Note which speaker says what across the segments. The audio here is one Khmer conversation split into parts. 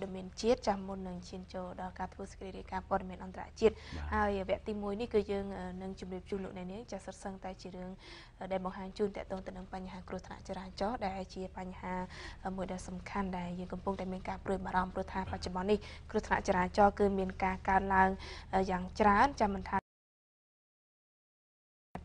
Speaker 1: ព័ត៌មានជាតិចាំមុននឹងឈានចូលដល់ការធ្វើសេចក្តីរាយការណ៍ព័ត៌មានអន្តរជាតិហើយវគ្គទី1នេះគឺយើងនឹងជម្រាបជូនលោកអ្នកនាងចាសសុទ្ធសឹងតែជារឿងដែលបង្ហាញជូនតកតងទៅនឹងបញ្ហាគ្រោះថ្នាក់ចរាចរណ៍ដែលជាបញ្ហាមួយដ៏សំខាន់ដែលយើងកំពុងតែមានការព្រួយបារម្ភព្រោះថាបច្ចុប្បន្ននេះគ្រោះថ្នាក់ចរាចរណ៍គឺមានការកើនឡើងយ៉ាងច្រើនចាំមិនថា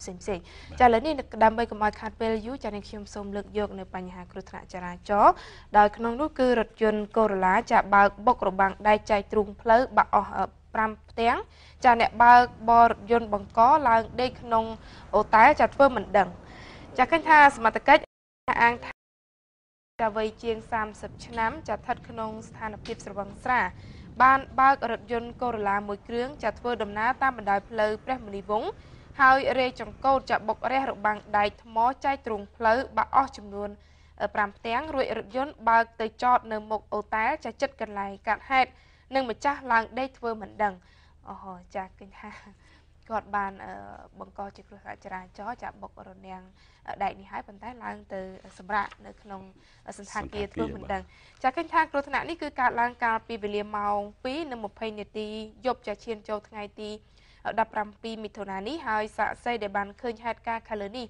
Speaker 1: ផ្សេងផ្សេងចាឥឡូវនេះដើម្បីកុំឲ្យខាតពេលយូរចានេះខ្ញុំសូមលើកយកនៅបញ្ហាគ្រោះថ្នាក់ចរាចរណ៍ដោយក្នុងនោះគឺរថយន្ត Corolla ចាបើកបុករបាំងដែកចែកទ្រូងផ្លូវបាក់អស់5ផ្ទាំងចាអ្នកបើកបររថយន្តបង្កឡើងដេកក្នុងអូតែលចាធ្វើមិនដឹងចាឃើញថាសមត្ថកិច្ចអាងថាចាវ័យជាង30ឆ្នាំចាស្ថិតក្នុងស្ថានភាពស្រវឹងស្រាបានបើករថយន្ត Corolla មួយគ្រឿងចាធ្វើដំណើរតាមបណ្ដោយផ្លូវព្រះមុនីវង្ស ហើយរេចង្កូតចាបុករះរបាំងដែកថ្មចែកទ្រង់ផ្លូវបាក់អស់ចំនួន5ផ្ទាំងរួចរថយន្តបើកទៅចតនៅមុខអូតែលចាចិត្តកន្លែងកាត់ហេតុនិងម្ចាស់ឡើងដេកធ្វើមិនដឹងអូហូចាឃើញថាគាត់បានបង្កជាគ្រោះថ្នាក់ចរាចរណ៍ចាបុករនាងដែកនេះហើយប៉ុន្តែឡើងទៅសម្រាប់នៅក្នុងសន្តាគារធ្វើមិនដឹងចាឃើញថាគ្រោះថ្នាក់នេះគឺកើតឡើងកាលពីវេលាម៉ោង2:20នាទីយប់ចាឈានចូលថ្ងៃទី 17មិថុនានេះហើយសាកសីដែលបានឃើញហេតុការណ៍ខាងលើនេះ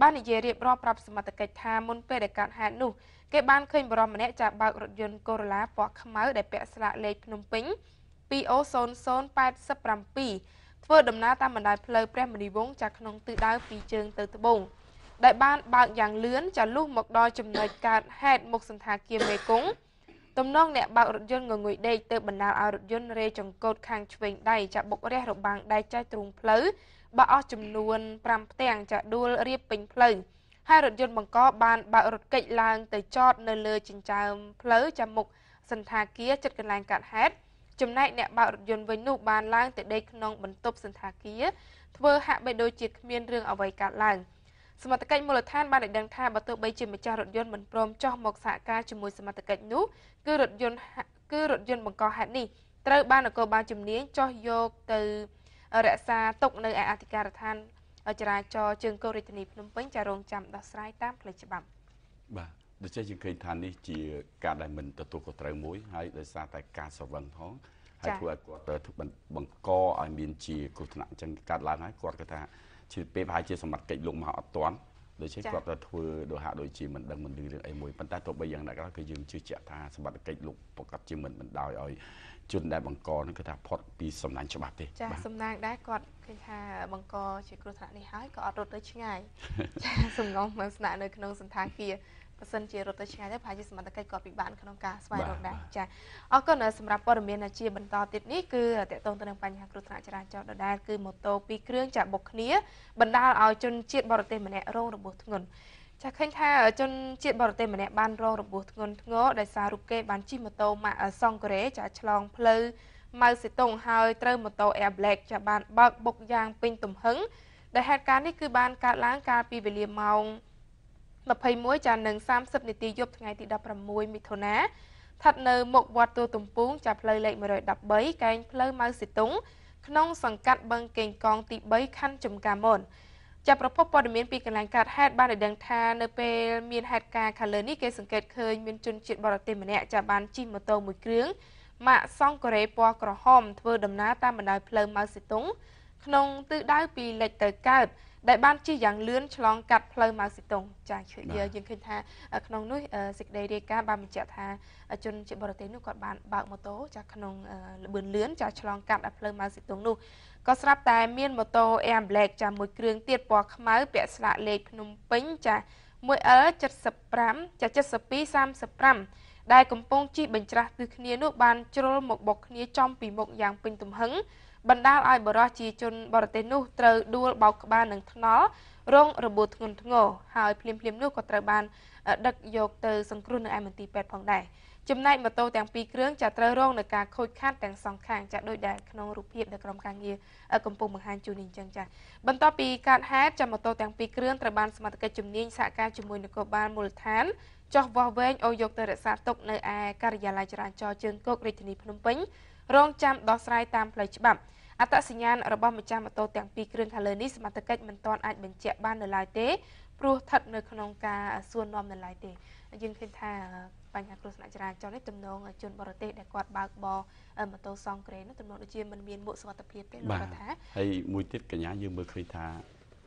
Speaker 1: បាននិយាយរៀបរាប់ប្រាប់សមត្ថកិច្ចថាមុនពេលដែលកើតហេតុនោះគេបានឃើញបរិមម្នាក់ចាបើករថយន្ត Corolla ពណ៌ខ្មៅដែលពាក់ស្លាកលេខភ្នំពេញ20087 ធ្វើដំណើរតាមបណ្ដោយផ្លូវព្រះមុនីវង្សចាក្នុងទិសដៅពីជើងទៅត្បូងដែលបានបើកយ៉ាងលឿនចាលុះមកដល់ចំណុចកើតហេតុមុខសន្តាគារមេគង្គ ទំនងអ្នកបើករថយន្តងងុយដេកទៅបណ្ដាលឲ្យរថយន្តរេចង្កូតខាងឆ្វេងដៃចាបុករះរបាំងដៃចែកទ្រូងផ្លូវបើអស់ចំនួន5ផ្ទាំងចាដួលរៀបពេញផ្លូវហើយរថយន្តបង្កបានបើករថកិច្ចឡើងទៅចតនៅលើចិញ្ចើមផ្លូវចាំមុខសន្តាគារចិត្តកន្លែងកាត់ហេតុចំណែកអ្នកបើករថយន្តវិញនោះបានឡើងទៅដេកក្នុងបន្ទប់សន្តាគារធ្វើហាក់បីដូចជាគ្មានរឿងអ្វីកើតឡើង។ សមត្ថកិច្ចមូលដ្ឋានបានឲ្យដឹងថាបើទោះបីជាម្ចាស់រថយន្តមិនព្រមចោះមកសហការជាមួយសមត្ថកិច្ចនោះគឺរថយន្តគឺរថយន្តបង្កហេតុនេះត្រូវបាននគរបាលជំនាញចោះយកទៅរក្សាទុកនៅឯអធិការដ្ឋានចរាចរណ៍ជើងគោករាជធានីភ្នំពេញចារងចាំដោះស្រាយតាមផ្លូវច្បាប់
Speaker 2: បាទដូច្នេះយើងឃើញថានេះជាការដែលមិនទទួលខុសត្រូវមួយហើយដោយសារតែការស្រវឹងផងហើយធ្វើឲ្យគាត់បង្កឲ្យមានជាគ្រោះថ្នាក់អញ្ចឹងកើតឡើងហើយគាត់គាត់ថា ជាពេលប្រហែលជាសមត្ថកិច្ចលោកមកអត់ទាន់ដូច្នេះគាត់ទៅធ្វើដោយហាក់ដូចជាមិនដឹងមិនឮរឿងអីមួយប៉ុន្តែទោះបីយ៉ាងណាក៏ដោយគឺយើងជឿជាក់ថាសមត្ថកិច្ចលោកប្រកាសជាមិនមិនដោយឲ្យជនដែលបង្កនឹងគឺថាផុតពីសំណាញ់ច្បាប់ទេ
Speaker 1: ចាសំណាងដែរគាត់ឃើញថាបង្កជាគ្រោះថ្នាក់នេះហើយក៏អត់រត់ទៅឆ្ងាយចាសំងំមកស្នាក់នៅក្នុងសន្តាគារ បើសិនជារត់ទៅឆ្ងាយទៅប្រហែលជាសមត្ថកិច្ចក៏ពិបាកក្នុងការស្វែងរកដែរចាអរគុណសម្រាប់ព័ត៌មានជាបន្តទៀតនេះគឺតកតងទៅនឹងបញ្ហាគ្រោះថ្នាក់ចរាចរណ៍ដដែលគឺម៉ូតូពីរគ្រឿងចាក់បុកគ្នាបណ្ដាលឲ្យជនជាតិបរទេសម្នាក់រងរបួសធ្ងន់ចាឃើញថាជនជាតិបរទេសម្នាក់បានរងរបួសធ្ងន់ធ្ងរដោយសាររូបគេបានជិះម៉ូតូម៉ាកសង់កូរ៉េចាឆ្លងផ្លូវម៉ៅសេតុងហើយត្រូវម៉ូតូ Air Black ចាបានបើកបុកយ៉ាងពេញទំហឹងដែលហេតុការណ៍នេះគឺបានកើតឡើងកាលពីវេលាម៉ោង 21ចានឹង30នាទីយប់ថ្ងៃទី16មិថុនាស្ថិតនៅមុខវត្តទួលទំពូងចាផ្លូវលេខ113កែងផ្លូវម៉ៅសេតុងក្នុងសង្កាត់បឹងកេងកងទី3ខណ្ឌចំការមនចាប់ប្រភពព័ត៌មានពីកន្លែងកើតហេតុបានឲ្យដឹងថានៅពេលមានហេតុការណ៍ខាងលើនេះគេសង្កេតឃើញមានជនជាតិបរទេសម្នាក់ចាបានជិះម៉ូតូមួយគ្រឿងម៉ាកសង់កូរ៉េពណ៌ក្រហមធ្វើដំណើរតាមបណ្ដោយផ្លូវម៉ៅសេតុងក្នុងទិសដៅពីលិចទៅកើត ដែលបានជិះយ៉ាងលឿនឆ្លងកាត់ផ្លូវម៉ៅស៊ីតុងចាយើងយើងឃើញថាក្នុងនោះសេចក្តីរាយការណ៍បានបញ្ជាក់ថាជនជាបរទេសនោះគាត់បានបើកម៉ូតូចាក្នុងលបឿនលឿនចាឆ្លងកាត់ផ្លូវម៉ៅស៊ីតុងនោះក៏ស្រាប់តែមានម៉ូតូ Air Black ចាមួយគ្រឿងទៀតពណ៌ខ្មៅពាក់ស្លាកលេខភ្នំពេញចា 1L75 ចា7235ដែលកំពុងជិះបញ្ច្រាស់ទិសគ្នានោះបានជ្រុលមកបុកគ្នាចំពីមុខយ៉ាងពេញទំហឹង បណ្ដាលឲ្យបរិះជាជនបរទេសនោះត្រូវដួលបោកក្បាលនឹងថ្នល់រងរបួសធ្ងន់ធ្ងរហើយភ្លាមភ្លាមនោះក៏ត្រូវបានដឹកយកទៅសង្គ្រោះនៅឯមន្ទីរពេទ្យផងដែរចំណែកម៉ូតូទាំងពីរគ្រឿងចាត្រូវរងនឹងការខូចខាតទាំងសងខាងចាដូចដែលក្នុងរូបភាពនៅក្រុមការងារកំពុងបង្ហាញជូននេះអញ្ចឹងចាបន្ទាប់ពីកើតហេតុចាម៉ូតូទាំងពីរគ្រឿងត្រូវបានសមត្ថកិច្ចជំនាញសហការជាមួយនគរបាលមូលដ្ឋានចោះវាស់វែងអូយកទៅរក្សាទុកនៅឯការិយាល័យចរាចរណ៍ជើងគោករាជធានីភ្នំពេញរងចាំដោះស្រាយតាមផ្លូវច្បាប់ អត្តសញ្ញាណរបស់ម្ចាស់ម៉ូតូទាំងពីរគ្រឿងខាងលើនេះសមត្ថកិច្ចមិនទាន់អាចបញ្ជាក់បាននៅឡើយទេព្រោះស្ថិតនៅក្នុងការសួរនាំនៅឡើយទេយើងឃើញថាបបញ្ហាគ្រោះថ្នាក់ចរាចរណ៍នេះទំនងជនបរទេសដែលគាត់បើកបរម៉ូតូសងក្រេនោះទំនងដូចជាមិនមានមួកសុវត្ថិភាពទេលោករដ្ឋា
Speaker 2: ហើយមួយទៀតកញ្ញាយើងមើលឃើញថា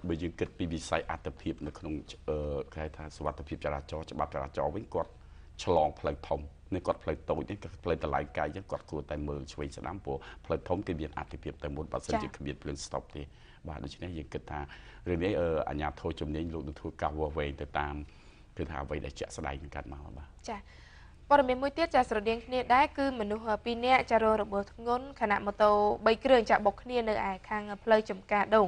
Speaker 2: បើយើងគិតពីវិស័យអត្តភាពនៅក្នុងគេថាសុវត្ថិភាពចរាចរណ៍ច្បាប់ចរាចរណ៍វិញគាត់ឆ្លងផ្លូវធំ នេះគាត់ផ្លូវតូចនេះក៏ផ្លូវតម្លៃកាយអញ្ចឹងគាត់គួរតែមើលឆ្វេងស្ដាំព្រោះផ្លូវធំគេមានអត្ថិភាពតែមុនបើសិនជាគ្មានភ្លើងស្តុបទេបាទដូច្នេះយើងគិតថារឿងនេះអាញាធរជំនាញលោកនឹងធ្វើការវាស់វែងទៅតាមគឺថាអ្វីដែលជាក់ស្ដែងនឹងកាត់មកបាទ
Speaker 1: ចាព័ត៌មានមួយទៀតចាស្រដៀងគ្នាដែរគឺមនុស្ស2នាក់ចារងរបួសធ្ងន់ខណៈម៉ូតូ3គ្រឿងចាបុកគ្នានៅឯខាងផ្លូវចំការដង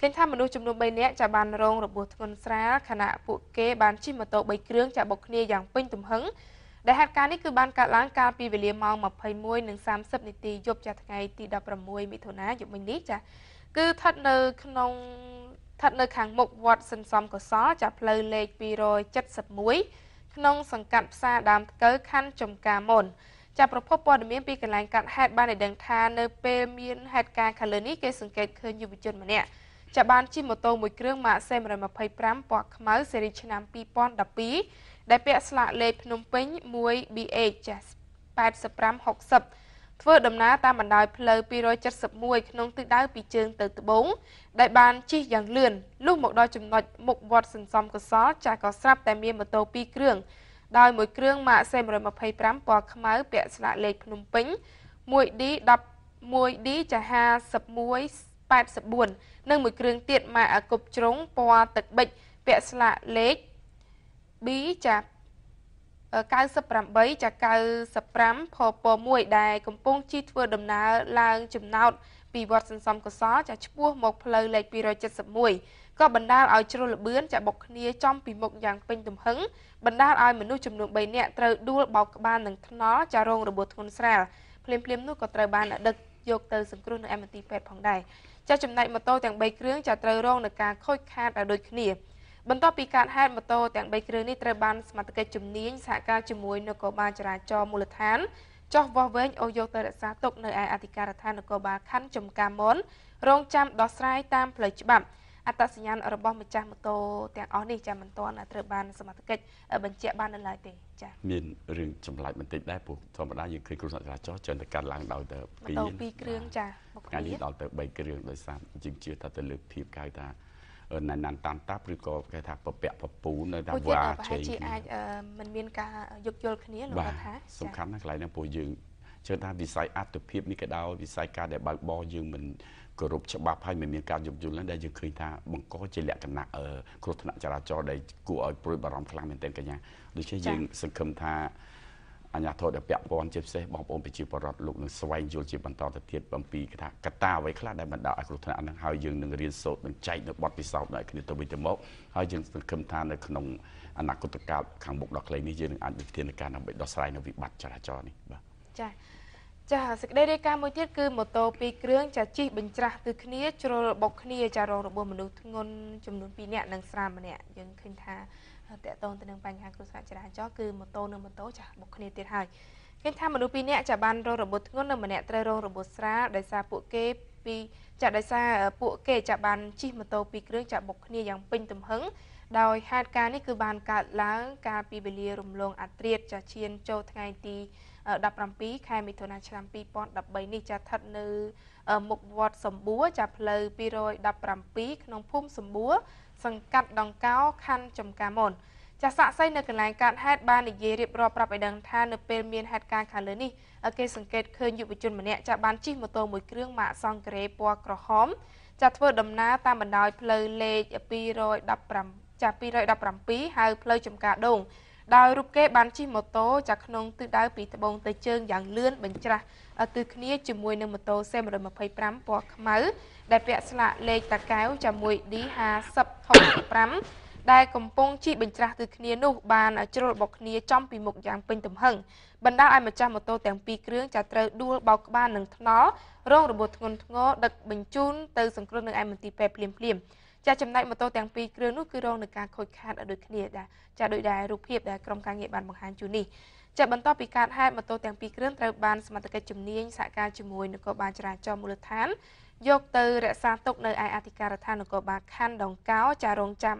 Speaker 1: ឃើញថាមនុស្សចំនួន3នាក់ចាបានរងរបួសធ្ងន់ស្រាលខណៈពួកគេបានជិះម៉ូតូ3គ្រឿងចាបុកគ្នាយ៉ាងពេញទំហឹង ដែលហេតុការណ៍នេះគឺបានកើតឡើងកាលពីវេលាម៉ោង21:30នាទីយប់ចាថ្ងៃទី16មិថុនាយប់មិញនេះចាគឺស្ថិតនៅក្នុងស្ថិតនៅខាងមុខវត្តសិនសំកសលចាផ្លូវលេខ271ក្នុងសង្កាត់ផ្សារដើមថ្កូវខណ្ឌចំការមុនចាប្រភពព័ត៌មានពីកន្លែងកាត់ហេតុបានឲ្យដឹងថានៅពេលមានហេតុការណ៍ខាងលើនេះគេសង្កេតឃើញយុវជនម្នាក់ចាបានជិះម៉ូតូមួយគ្រឿងម៉ាក C125 ពណ៌ខ្មៅស៊េរីឆ្នាំ2012 ដែលពាក់ស្លាកលេខភ្នំពេញ 1BH ចាស់8560ធ្វើដំណើរតាមបណ្ដោយផ្លូវ271ក្នុងទិសដៅពីជើងទៅត្បូងដែលបានជិះយ៉ាងលឿនលុះមកដល់ចំណុចមុខវត្តសន្សំកសលចាស់ក៏ស្រាប់តែមានម៉ូតូ2គ្រឿងដោយមួយគ្រឿងម៉ាក C125 ពណ៌ខ្មៅពាក់ស្លាកលេខភ្នំពេញ 1D 10 1D ចា51 84និងមួយគ្រឿងទៀតម៉ាកអាគប់ជ្រុងពណ៌ទឹកប៊ិចពាក់ស្លាកលេខ B ចា98ចា95ផព1ដែលកំពុងជិះធ្វើដំណើរឡើងចំណោតពីវត្តសន្សំកសលចាឆ្ពោះមកផ្លូវលេខ271ក៏បណ្ដាលឲ្យជ្រុលលបឿនចាបុកគ្នាចំពីមុខយ៉ាងពេញទំហឹងបណ្ដាលឲ្យមនុស្សចំនួន3នាក់ត្រូវដួលបោកក្បាលនឹងថ្នល់ចារងរបួសធ្ងន់ស្រាលភ្លាមភ្លាមនោះក៏ត្រូវបានដឹកយកទៅសង្គ្រោះនៅអមទីពេទ្យផងដែរចាចំណែកម៉ូតូទាំង3គ្រឿងចាត្រូវរងនឹងការខូចខាតដោយគ្នា បន្ទាប់ពីការហេតុម៉ូតូទាំង3គ្រឿងនេះត្រូវបានសមត្ថកិច្ចជំនាញសហការជាមួយនគរបាលចរាចរណ៍មូលដ្ឋានចោះវាស់វែងអូសយកទៅរក្សាទុកនៅឯអធិការដ្ឋាននគរបាលខណ្ឌចំការមនរងចាំដោះស្រាយតាមផ្លូវច្បាប់អត្តសញ្ញាណរបស់ម្ចាស់ម៉ូតូទាំងអស់នេះចាមិនទាន់ត្រូវបានសមត្ថកិច្ចបញ្ជាក់បាននៅឡើយទេចា
Speaker 2: មានរឿងចម្លែកបន្តិចដែរព្រោះធម្មតាយើងឃើញគ្រោះថ្នាក់ចរាចរណ៍ច្រើនតែកាត់ឡើងដោយតែ
Speaker 1: 2ម៉ូតូ2គ្រឿងចា
Speaker 2: មកគ្នាថ្ងៃនេះដល់ទៅ3គ្រឿងដោយសារយើងជឿថាទៅលើភាពកៅថា ណែនតាមតាប់ឬក៏គេថាពពាក់ពពូនៅតាម
Speaker 1: វ៉ាជ័យជាអាចមិនមានការយោគយល់គ្នាលោកថា
Speaker 2: សំខាន់ណាស់កន្លែងហ្នឹងពួកយើងជឿថាវិស័យអត្តភាពនេះក៏ដោយវិស័យការដែលបើកបរយើងមិនគោរពច្បាប់ហើយមិនមានការយោគយល់ហ្នឹងដែលយើងឃើញថាបង្កជាលក្ខណៈគ្រោះថ្នាក់ចរាចរណ៍ដែលគួរឲ្យព្រួយបារម្ភខ្លាំងមែនទែនកញ្ញាដូច្នេះយើងសង្ឃឹមថា អញ្ញាធរដែលពាក់ព័ន្ធជាពិសេសបងប្អូនប្រជាពលរដ្ឋលោកនឹងស្វែងយល់ជាបន្តទៅទៀតអំពីថាកត្តាអ្វីខ្លះដែលបណ្ដាលឲ្យគ្រោះថ្នាក់ហ្នឹងហើយយើងនឹងរៀនសូត្រនឹងចែកនៅបទពិសោធន៍ដល់គ្នាទៅវិញទៅមកហើយយើងសង្ឃឹមថានៅក្នុងអនាគតកាលខាងមុខដល់ខ្លីនេះយើងនឹងអាចវិធានការដើម្បីដោះស្រាយនៅវិបត្តិចរាចរណ៍នេះបាទ
Speaker 1: ចា៎ចាសេចក្តីរាយការណ៍មួយទៀតគឺម៉ូតូ2គ្រឿងចាជិះបញ្ច្រាស់គឺគ្នាជ្រុលបុកគ្នាចារងរបួសមនុស្សធ្ងន់ចំនួន2នាក់និងស្រាលម្នាក់យើងឃើញថា តកតងទៅនឹងបញ្ហាគ្រោះថ្នាក់ចរាចរណ៍គឺម៉ូតូនិងម៉ូតូចាស់បុកគ្នាទៀតហើយឃើញថាមនុស្សពីរនាក់ចាបានរងរបួសធ្ងន់និងម្នាក់ត្រូវរងរបួសស្រាលដោយសារពួកគេពីចាដោយសារពួកគេចាបានជិះម៉ូតូពីរគ្រឿងចាបុកគ្នាយ៉ាងពេញទំហឹងដោយហេតុការណ៍នេះគឺបានកើតឡើងកាលពីវេលារំលងអាត្រៀតចាឈានចូលថ្ងៃទី17ខែមិថុនាឆ្នាំ2013នេះចាស្ថិតនៅមុខវត្តសម្បួរចាផ្លូវ217ក្នុងភូមិសម្បួរ សង្កាត់ដង្កោខណ្ឌចំការមុនចាសាក់សីនៅកន្លែងកើតហេតុបាននិយាយរៀបរាប់ប្រាប់ឲ្យដឹងថានៅពេលមានហេតុការណ៍ខាងលើនេះគេសង្កេតឃើញយុវជនម្នាក់ចាបានជិះម៉ូតូមួយគ្រឿងម៉ាកសង់ក្រេពណ៌ក្រហមចាធ្វើដំណើរតាមបណ្ដោយផ្លូវលេខ215ចា217ហៅផ្លូវចំការដង ដោយរូបគេបានជិះម៉ូតូចាក្នុងទិសដៅពីត្បូងទៅជើងយ៉ាងលឿនបញ្ច្រាស់ទិសគ្នាជាមួយនឹងម៉ូតូ C125 ពណ៌ខ្មៅដែលពាក់ស្លាកលេខតាកែវជាមួយ D5065 ដែលកំពុងជិះបញ្ច្រាស់ទៅគ្នានោះបានជ្រុលបុកគ្នាចំពីមុខយ៉ាងពេញទំហឹងបណ្ដាលឲ្យម្ចាស់ម៉ូតូទាំងពីរគ្រឿងចាត្រូវដួលបោកក្បាលនឹងថ្នល់រងរបួសធ្ងន់ធ្ងរដឹកបញ្ជូនទៅសង្គ្រោះនៅឯមន្ទីរពេទ្យភ្លាមភ្លាម ចាចំណែកម៉ូតូទាំងពីរគ្រឿងនោះគឺរងនឹងការខូចខាតដូចគ្នាដែរចាដោយដែររូបភាពដែលក្រុមការងារបានបង្ហាញជូននេះចាបន្ទាប់ពីកើតហេតុម៉ូតូទាំងពីរគ្រឿងត្រូវបានសមត្ថកិច្ចជំនាញសហការជាមួយនគរបាលចរាចរណ៍មូលដ្ឋាន យកទៅរក្សាទុកនៅឯអធិការដ្ឋាននគរបាលខណ្ឌដង្កោចារងចាំ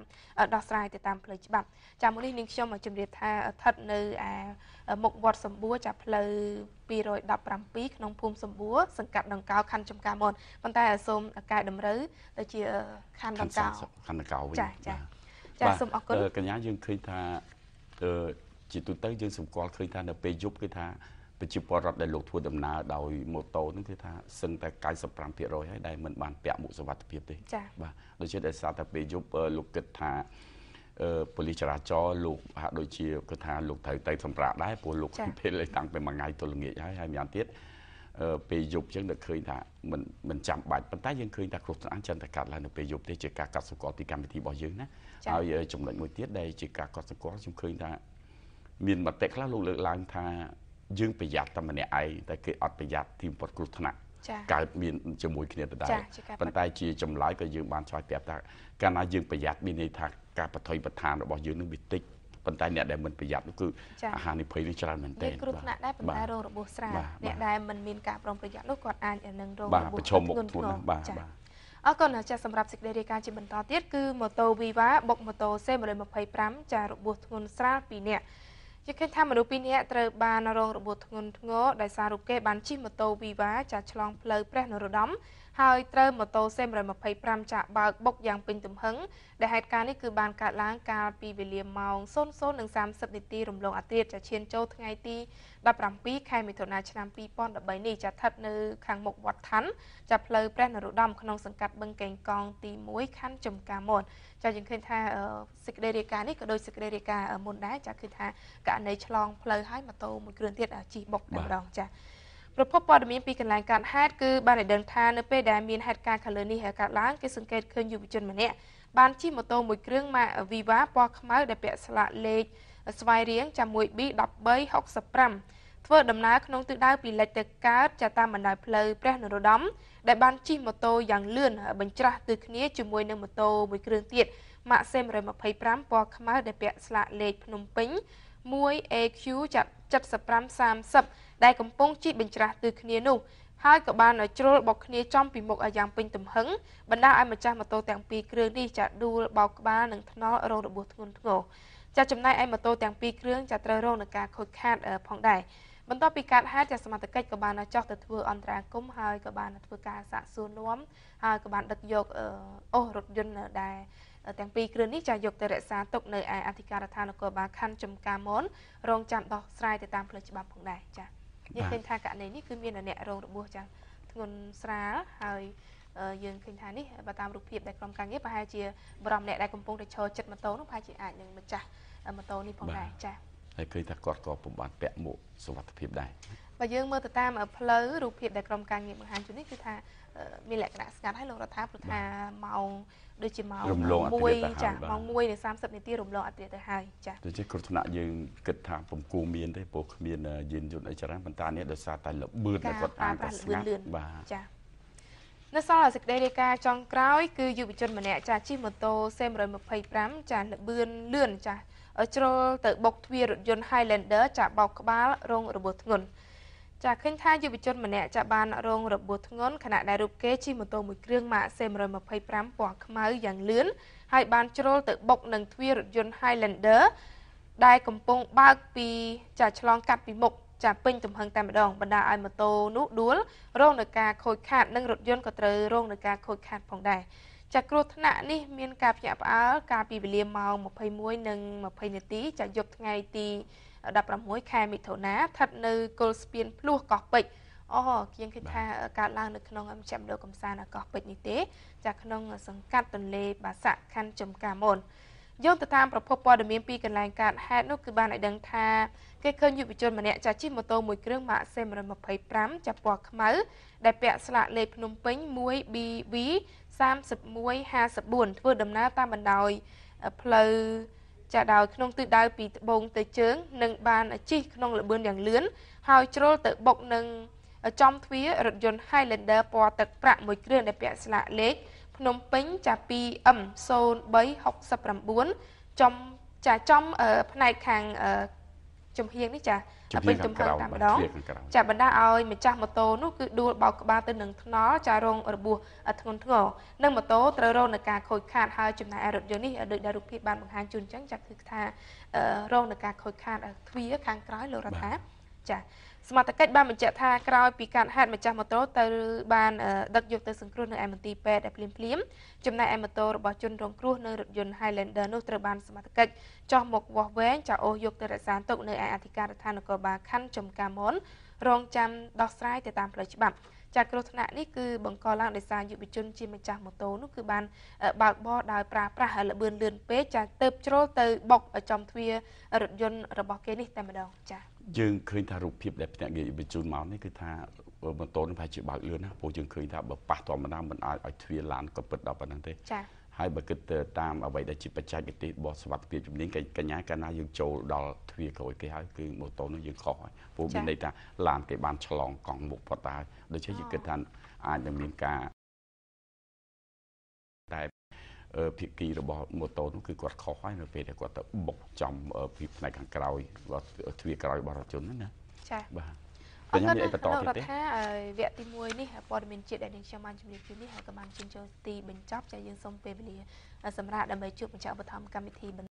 Speaker 1: ដោះស្រាយទៅតាមផ្លូវច្បាប់ចាមួយនេះនាងខ្ញុំជម្រាបថាស្ថិតនៅឯមុខវត្តសម្បួរចាផ្លូវ217ក្នុងភូមិសម្បួរសង្កាត់ដង្កោខណ្ឌចំការមនប៉ុន្តែសូមកែតម្រូវទៅជាខណ្ឌដង្កោ
Speaker 2: ខណ្ឌដង្កោវិញ
Speaker 1: ចាចាចាសូមអរគុណ
Speaker 2: កញ្ញាយើងឃើញថាជាទូទៅយើងសម្គាល់ឃើញថានៅពេលយប់គឺថា ប្រជាពលរដ្ឋដែលលោកធ្វើដំណើរដោយម៉ូតូហ្នឹងគឺថាសឹងតែ95%ហើយដែលមិនបានពាក់មួកសុវត្ថិភាពទេបាទដូច្នេះដោយសារតែពេលយប់លោកគិតថាប៉ូលីសចរាចរណ៍លោកហាក់ដូចជាគឺថាលោកត្រូវទៅសម្រាប់ដែរព្រោះលោកពេលលេខតាំងពីមួយថ្ងៃទល់ល្ងាចហើយហើយម្យ៉ាងទៀតពេលយប់ចឹងនឹកឃើញថាមិនមិនចាំបាច់ប៉ុន្តែយើងឃើញថាគ្រោះថ្នាក់ចិនតែកាត់ឡើងនៅពេលយប់ទេជាការកាត់សម្គាល់ពីកម្មវិធីរបស់យើងណាហើយចំណុចមួយទៀតដែលជាការកត់សម្គាល់ខ្ញុំឃើញថាមានមតិខ្លះលោកលើកឡើងថា យើងប្រយ័ត្នតែម្នាក់ឯងតែគេអត់ប្រយ័ត្នទីបំផុតគ្រោះថ្នាក់កើតមានជាមួយគ្នាដដែលប៉ុន្តែជាចម្លើយក៏យើងបានឆ្លើយប្រាប់ថាកាលណាយើងប្រយ័ត្នមានន័យថាការបថុយប្រឋានរបស់យើងនឹងវាតិចប៉ុន្តែអ្នកដែលមិនប្រយ័ត្ននោះគឺអាហារនិភ័យនេះច្រើនមែនទែន
Speaker 1: គ្រោះថ្នាក់ដែរប៉ុន្តែរងរបួសស្រាលអ្នកដែលមិនមានការប្រុងប្រយ័ត្ននោះគាត់អាចនឹងរង
Speaker 2: របួសប្រឈមមុខធ្ងន់បាទបាទ
Speaker 1: អរគុណចាស់សម្រាប់សេចក្តីរាយការណ៍ជាបន្តទៀតគឺម៉ូតូ Viva បុកម៉ូតូ C125 ចារបួសធ្ងន់ស្រាល2នាក់ ជាឃើញថាមនុស្សពីរនាក់ត្រូវបានរងរបួសធ្ងន់ធ្ងរដោយសាររូបគេបានជិះម៉ូតូ Viva ចាឆ្លងផ្លូវព្រះនរោត្តម ហើយត្រូវម៉ូតូ C125 ចាក់បើកបុកយ៉ាងពេញទំហឹងដែលហេតុការណ៍នេះគឺបានកើតឡើងកាលពីវេលាម៉ោង00:30នាទីរំលងអាធ្រាត្រចាឈានចូលថ្ងៃទី17ខែមិថុនាឆ្នាំ2013នេះចាស្ថិតនៅខាងមុខវត្តឋានចាផ្លូវព្រះនរោត្តមក្នុងសង្កាត់បឹងកេងកងទី1ខណ្ឌចំការមនចាយើងឃើញថាសេចក្តីរាយការណ៍នេះក៏ដូចសេចក្តីរាយការណ៍មុនដែរចាគឺថាករណីឆ្លងផ្លូវហើយម៉ូតូមួយគ្រឿងទៀតជិះបុកតែម្ដងចា ប្រភពព័ត៌មានពីកន្លែងកើតហេតុគឺបានឲ្យដឹងថានៅពេលដែលមានហេតុការណ៍ខាងលើនេះកើតឡើងគេសង្កេតឃើញយុវជនម្នាក់បានជិះម៉ូតូមួយគ្រឿងម៉ាក Viva ពណ៌ខ្មៅដែលពាក់ស្លាកលេខស្វាយរៀងចាំ 1B 1365 ធ្វើដំណើរក្នុងទិសដៅពីលិចទៅកើតចាតាមបណ្ដោយផ្លូវព្រះនរោត្តមដែលបានជិះម៉ូតូយ៉ាងលឿនបញ្ច្រាស់ទិសគ្នាជាមួយនឹងម៉ូតូមួយគ្រឿងទៀតម៉ាក SEM125 ពណ៌ខ្មៅដែលពាក់ស្លាកលេខភ្នំពេញ 1AQ 7530ដែលកំពុងជិះបញ្ច្រាស់ទិសគ្នានោះហើយក៏បានជ្រុលបោកគ្នាចំពីមុខឲ្យយ៉ាងពេញទំហឹងបណ្ដាឲ្យម្ចាស់ម៉ូតូទាំងពីរគ្រឿងនេះចាដួលបោកក្បាលនិងថ្នល់រងរបួសធ្ងន់ធ្ងរចាចំណែកឯម៉ូតូទាំងពីរគ្រឿងចាត្រូវរងនឹងការខូចខាតផងដែរបន្ទាប់ពីកើតហេតុចាសមត្ថកិច្ចក៏បានចោះទៅធ្វើអន្តរាគមន៍ហើយក៏បានធ្វើការសាកសួរនាំហើយក៏បានដឹកយកអូសរថយន្តដែល ទាំងពីរគ្រឿងនេះចាយកទៅរក្សាទុកនៅឯអធិការដ្ឋាននគរបាលខណ្ឌចំការមនរងចាំដោះស្រាយទៅតាមផ្លូវច្បាប់ផងដែរចាយើងឃើញថាករណីនេះគឺមានអ្នករងរបួសចាធ្ងន់ស្រាលហើយយើងឃើញថានេះបើតាមរូបភាពដែលក្រុមការងារប្រហែលជាបរំអ្នកដែលកំពុងតែឈរចិត្តម៉ូតូនោះប្រហែលជាអាចនឹងម្ចាស់ម៉ូតូនេះផងដែរចា
Speaker 2: ហើយឃើញថាគាត់ក៏ពុំបានពាក់មួកសុវត្ថិភាពដែរ
Speaker 1: បើយើងមើលទៅតាមផ្លូវរូបភាពដែលក្រុមការងារបង្ហាញជូននេះគឺថាមានលក្ខណៈស្ងាត់ហើយលោករដ្ឋាព្រោះថាម៉ោង ដូចជាម៉ោង1ចាម៉ោង1:30នាទីរំលងអត្រាទៅហើយចា
Speaker 2: ដូច្នេះគ្រោះថ្នាក់យើងគិតថាពុំគួរមានទេព្រោះគ្មានយានយន្តអីច្រើនប៉ុន្តែនេះដោយសារតែលបឿនដែលគាត់អានតែស្ងាត់
Speaker 1: បាទចានៅសល់សេចក្តីរាយការណ៍ចុងក្រោយគឺយុវជនម្នាក់ចាជិះម៉ូតូ C125 ចាលបឿនលឿនចាជ្រុលទៅបុកទ្វាររថយន្ត Highlander ចាបោកក្បាលរងរបួសធ្ងន់ ចាឃើញថាយុវជនម្នាក់ចាបានរងរបួសធ្ងន់ខណៈដែលរូបគេជិះម៉ូតូមួយគ្រឿងម៉ាក C125 ពណ៌ខ្មៅយ៉ាងលឿនហើយបានជ្រុលទៅបុកនឹងទ្វាររថយន្ត Highlander ដែលកំពុងបើកពីចាឆ្លងកាត់ពីមុខចាពេញទំហឹងតែម្ដងបណ្ដាឲ្យម៉ូតូនោះដួលរងនឹងការខូចខាតនិងរថយន្តក៏ត្រូវរងនឹងការខូចខាតផងដែរចាគ្រោះថ្នាក់នេះមានការភ្ញាក់ផ្អើលកាលពីវេលាម៉ោង21និង20នាទីចាយប់ថ្ងៃទី 16ខែមិថុនាស្ថិតនៅគល់ស្ពានភ្លោះកោះពេជ្រអូយើងគិតថាកើតឡើងនៅក្នុងមជ្ឈមណ្ឌលកំសាន្តកោះពេជ្រនេះទេចាក្នុងសង្កាត់ទន្លេបាសាក់ខណ្ឌចំការមនយោងទៅតាមប្រភពព័ត៌មានពីកន្លែងកើតហេតុនោះគឺបានឲ្យដឹងថាគេឃើញយុវជនម្នាក់ចាជិះម៉ូតូមួយគ្រឿងម៉ាក C125 ចាពណ៌ខ្មៅដែលពាក់ស្លាកលេខភ្នំពេញ 1BB 3154ធ្វើដំណើរតាមបណ្ដោយផ្លូវ ចាដោយក្នុងទិសដៅពីត្បូងទៅជើងនិងបានជិះក្នុងល្បឿនយ៉ាងលឿនហើយជ្រុលទៅបុកនឹងចំទ្វាររថយន្ត Highlander ពណ៌ទឹកប្រាក់មួយគ្រឿងដែលពាក់ស្លាកលេខភ្នំពេញចា 2M0369 ចំចាចំផ្នែកខាង ចចំហៀងនេះចា
Speaker 2: ជំ
Speaker 1: ពេ
Speaker 2: នាញ
Speaker 1: ញ
Speaker 2: ខា
Speaker 1: ទំ
Speaker 2: ង
Speaker 1: ហឹ
Speaker 2: ក្រ
Speaker 1: ងៅតែ
Speaker 2: បាទ
Speaker 1: ម្ដង
Speaker 2: ទ្វារខាងក្រៅ
Speaker 1: ចាបណ្ដាលឲ្យម្ចាស់ម៉ូតូនោះគឺដួលបោកក្បាលទៅនឹងថ្នល់ចារងរបួសធ្ងន់ធ្ងរនិងម៉ូតូត្រូវរងនឹងការខូចខាតហើយចំណែកឯរថយន្តនេះដូចដែលរូបភាពបានបង្ហាញជូនអញ្ចឹងចាគឺថាអឺរងនឹងការខូចខាតទ្វារខាងក្រោយលោករដ្ឋាចា សមត្ថកិច្ចបានបញ្ជាក់ថាក្រោយពីការហេតុម្ចាស់ម៉ូតូទៅបានអឺដឹកយកទៅសង្គ្រោះនៅឯមន្ទីរពេទ្យដែលភ្លាមភ្លាមៗចំណែកឯម៉ូតូរបស់ជនរងគ្រោះនៅរថយន្ត Highlander នោះត្រូវបានសមត្ថកិច្ចចោះមកវាស់វែងចាអូសយកទៅរក្សាទុកនៅឯអធិការដ្ឋាននគរបាលខណ្ឌចំការមនរងចាំដោះស្រាយទៅតាមផ្លូវច្បាប់ចាគ្រោះថ្នាក់នេះគឺបង្កឡើងដោយសារយុវជនជាម្ចាស់ម៉ូតូនោះគឺបានអឺបើកបរដោយប្រើប្រាស់ល្បឿនលឿនពេកចាទៅជ្រុលទៅបុកចំទ្វាររថយន្តរបស់គេនេះតែម្ដងចា
Speaker 2: យើងឃើញថារូបភាពដែលភ្នាក់ងារបញ្ជូនមកនេះគឺថាម៉ូតូនេះប្រហែលជាបើកលឿនណាព្រោះយើងឃើញថាបើប៉ះធម្មតាមិនអាចឲ្យទ្វារឡានក៏ពិតដល់ប៉ុណ្ណឹងទេ
Speaker 1: ចា
Speaker 2: ហើយបើគិតទៅតាមអ្វីដែលជាបច្ចេកទេសរបស់សវត្ថិភាពជំនាញកញ្ញាកាលណាយើងចូលដល់ទ្វារក្រោយគេហើយគឺម៉ូតូនោះយើងខុសហើយព្រោះមានន័យថាឡានគេបានឆ្លងកង់មុខផុតទៅហើយដូច្នេះយើងគិតថាអាចនឹងមានការតែអឺ ភាគីរបស់ម៉ូតូនោះគឺគាត់ខុសហើយនៅពេលដែលគាត់ទៅបុកចំពីផ្នែកខាងក្រោយរបស់ទ្វារក្រោយរបស់រថយន្តហ្នឹងណា
Speaker 1: ចា
Speaker 2: បាទ
Speaker 1: អ
Speaker 2: ក
Speaker 1: រ
Speaker 2: ញ្ញា
Speaker 1: គុណ
Speaker 2: មានអីបន្តទៀត
Speaker 1: ណាស់លោក
Speaker 2: ទេ
Speaker 1: រដ្ឋាហើយវគ្គទី1នេះព័ត៌មានជាតិដែលនាងខ្ញុំបានជម្រាបជូននេះហើយក៏បានជិញ្ចូលទីបញ្ចប់ចាយើងសូមពេលវេលាសម្រាប់ដើម្បីជួបបញ្ចប់បឋមកម្មវិធី